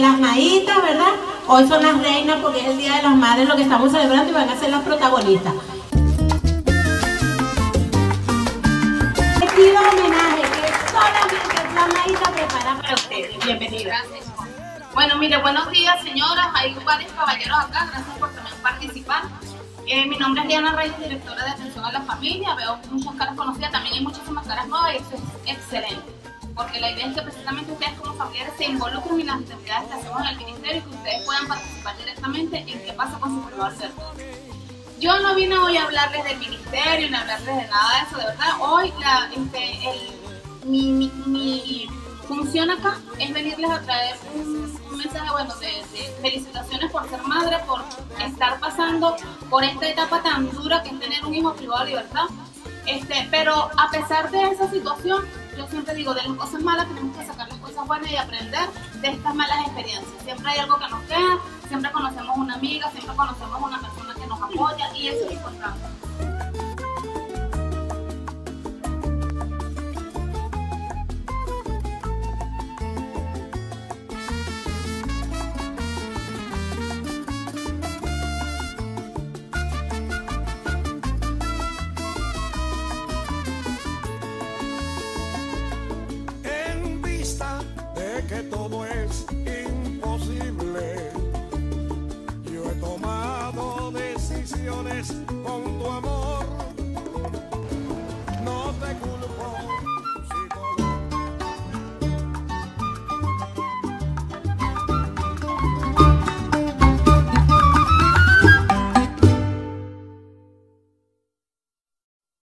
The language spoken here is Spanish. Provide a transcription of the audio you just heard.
las maitas, ¿verdad? Hoy son las reinas porque es el Día de las Madres lo que estamos celebrando y van a ser las protagonistas. Pido homenaje que solamente la maíta prepara para ustedes. Bienvenida. Bueno, mire, buenos días señoras, hay varios caballeros acá, gracias por también participar. Eh, mi nombre es Diana Reyes, directora de atención a la familia, veo muchas caras conocidas, también hay muchísimas caras nuevas y eso es excelente porque la idea es que precisamente ustedes como familiares se involucren en las actividades que hacemos en el ministerio y que ustedes puedan participar directamente en qué pasa con su privado Yo no vine hoy a hablarles del ministerio ni a hablarles de nada de eso, de verdad. Hoy la, este, el, mi, mi, mi, función acá es venirles a traer un, mensaje bueno de, de, felicitaciones por ser madre, por estar pasando por esta etapa tan dura que es tener un hijo privado de libertad. Este, pero a pesar de esa situación, yo siempre digo, de las cosas malas tenemos que sacar las cosas buenas y aprender de estas malas experiencias. Siempre hay algo que nos queda, siempre conocemos una amiga, siempre conocemos una que todo es imposible. Yo he tomado decisiones con tu amor.